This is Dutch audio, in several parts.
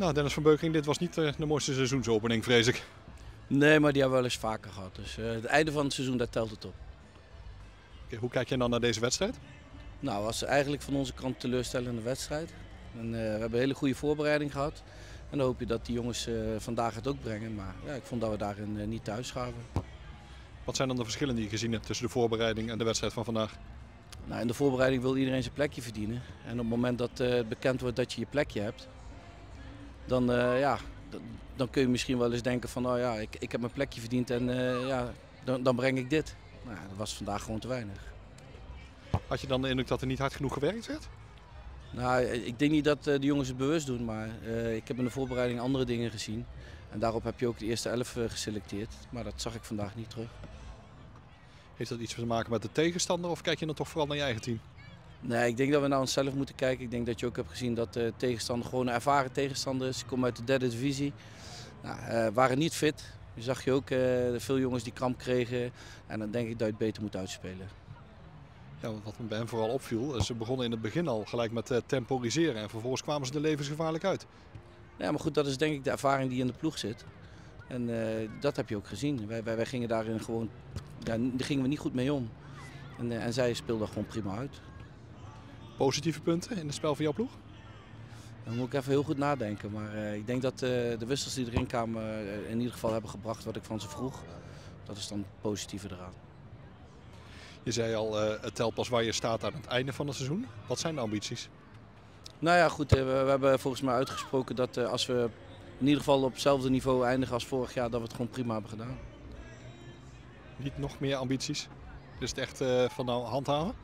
Nou, Dennis van Beukering, dit was niet eh, de mooiste seizoensopening, vrees ik. Nee, maar die hebben we wel eens vaker gehad. Dus uh, het einde van het seizoen, daar telt het op. Okay, hoe kijk je dan naar deze wedstrijd? Nou, was eigenlijk van onze kant een teleurstellende wedstrijd. En, uh, we hebben een hele goede voorbereiding gehad. En dan hoop je dat die jongens uh, vandaag het ook brengen. Maar ja, ik vond dat we daarin niet thuis gaven. Wat zijn dan de verschillen die je gezien hebt tussen de voorbereiding en de wedstrijd van vandaag? Nou, in de voorbereiding wil iedereen zijn plekje verdienen. En op het moment dat het bekend wordt dat je je plekje hebt, dan, ja, dan kun je misschien wel eens denken van, oh ja, ik, ik heb mijn plekje verdiend en uh, ja, dan, dan, breng ik dit. Nou, dat was vandaag gewoon te weinig. Had je dan de indruk dat er niet hard genoeg gewerkt werd? Nou, ik denk niet dat de jongens het bewust doen, maar uh, ik heb in de voorbereiding andere dingen gezien. En daarop heb je ook de eerste elf geselecteerd, maar dat zag ik vandaag niet terug. Heeft dat iets te maken met de tegenstander of kijk je dan toch vooral naar je eigen team? Nee, ik denk dat we naar onszelf moeten kijken. Ik denk dat je ook hebt gezien dat de tegenstander gewoon een ervaren tegenstander is. Die komt uit de derde divisie. Nou, uh, waren niet fit. Je zag je ook uh, veel jongens die kramp kregen. En dan denk ik dat je het beter moet uitspelen. Ja, wat me bij hem vooral opviel, ze begonnen in het begin al gelijk met temporiseren. En vervolgens kwamen ze er levensgevaarlijk uit. Ja, maar goed, dat is denk ik de ervaring die in de ploeg zit. En dat heb je ook gezien. Wij, wij, wij gingen daarin gewoon, daar gingen we niet goed mee om. En, en zij speelden gewoon prima uit positieve punten in het spel van jouw ploeg? Dan moet ik even heel goed nadenken. Maar uh, ik denk dat uh, de wissels die erin kwamen uh, in ieder geval hebben gebracht wat ik van ze vroeg. Dat is dan het positieve eraan. Je zei al, het telt pas waar je staat aan het einde van het seizoen. Wat zijn de ambities? Nou ja, goed. We, we, hebben volgens mij uitgesproken dat als we in ieder geval op hetzelfde niveau eindigen als vorig jaar, dat we het gewoon prima hebben gedaan. Niet nog meer ambities? Dus het echt van nou handhaven?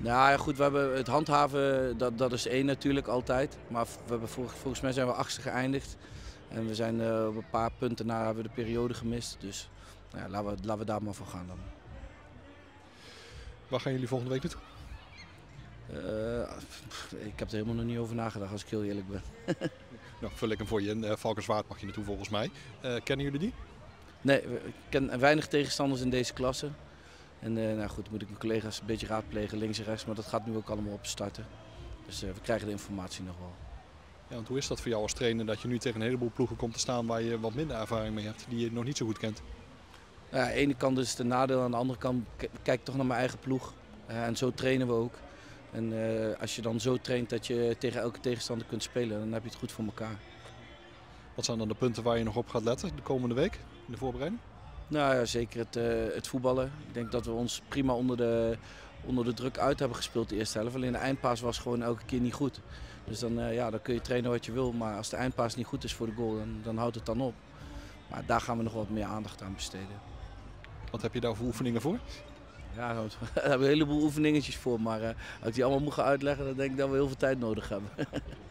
Nou ja, goed, we hebben het handhaven, dat, dat is één natuurlijk altijd. Maar we hebben volgens mij zijn we achtste geëindigd. En we zijn uh, op een paar punten na hebben we de periode gemist. Dus nou ja, laten, we, laten we daar maar voor gaan dan. Waar gaan jullie volgende week naartoe? Uh, ik heb er helemaal nog niet over nagedacht als ik heel eerlijk ben. nou, vul ik hem voor je in. Uh, Valkenswaard mag je naartoe volgens mij. kennen jullie die? Nee, ik ken weinig tegenstanders in deze klasse. En uh, nou goed, moet ik mijn collega's een beetje raadplegen links en rechts, maar dat gaat nu ook allemaal op starten. Dus uh, we krijgen de informatie nog wel. Ja, want hoe is dat voor jou als trainer dat je nu tegen een heleboel ploegen komt te staan waar je wat minder ervaring mee hebt, die je nog niet zo goed kent? Ja, aan de ene kant is het een nadeel, aan de andere kant kijk ik toch naar mijn eigen ploeg. Uh, en zo trainen we ook. En als je dan zo traint dat je tegen elke tegenstander kunt spelen, dan heb je het goed voor elkaar. Wat zijn dan de punten waar je nog op gaat letten de komende week in de voorbereiding? Nou ja, zeker het, uh, het voetballen. Ik denk dat we ons prima onder de, onder de druk uit hebben gespeeld de eerste helft. Alleen de eindpaas was gewoon elke keer niet goed. Dus dan, uh, ja, dan kun je trainen wat je wil. Maar als de eindpaas niet goed is voor de goal, dan, dan houdt het dan op. Maar daar gaan we nog wat meer aandacht aan besteden. Wat heb je daar voor oefeningen voor? Ja, daar hebben we een heleboel oefeningetjes voor. Maar uh, als ik die allemaal moet gaan uitleggen, dan denk ik dat we heel veel tijd nodig hebben.